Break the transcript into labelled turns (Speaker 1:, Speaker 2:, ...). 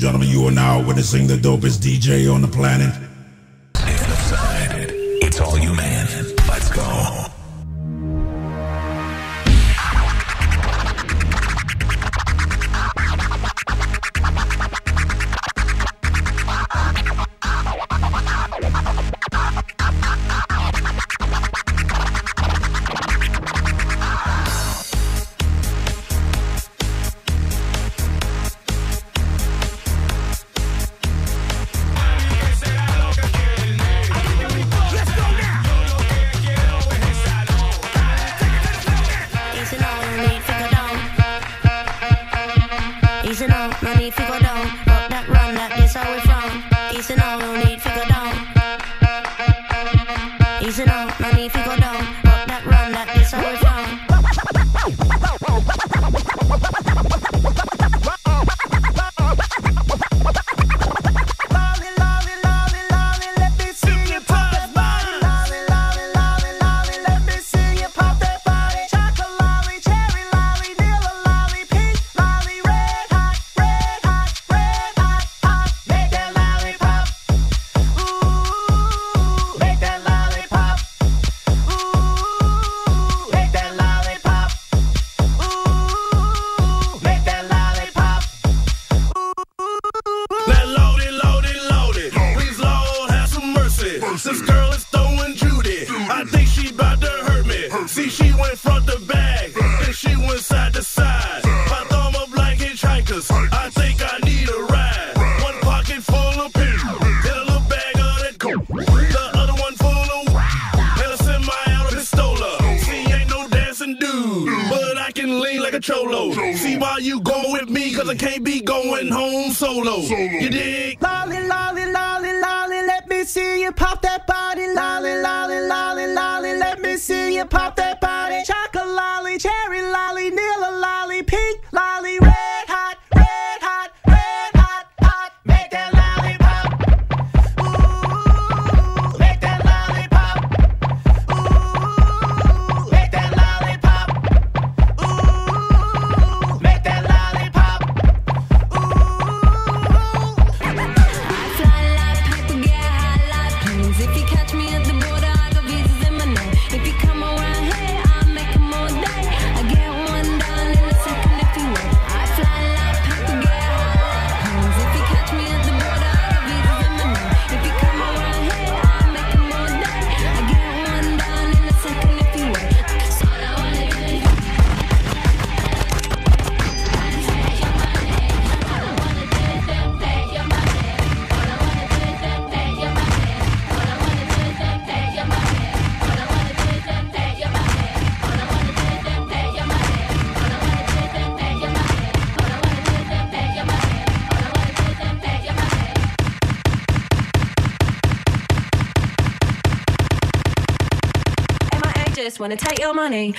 Speaker 1: and gentlemen, you are now witnessing the dopest DJ on the planet.
Speaker 2: It's all you, man. Let's go.
Speaker 3: Now, no need to go down. Rock that run, that is how we from. Easy now, no need to go down. Easy now, no need to go down.
Speaker 4: Side to. My thumb up like hitchhikers. I think I need a ride. One pocket full of pills, and a little bag of that coke. The other one full of and a semi-auto pistola. See, ain't no dancing dude, but I can lean like a cholo. See why you going with me? Cause I can't be going home solo. You dig?
Speaker 5: Lolly, lolly, lolly, lolly, let me see you pop that body. Lolly, lolly, lolly, lolly, let me see you pop that
Speaker 6: just wanna take your money.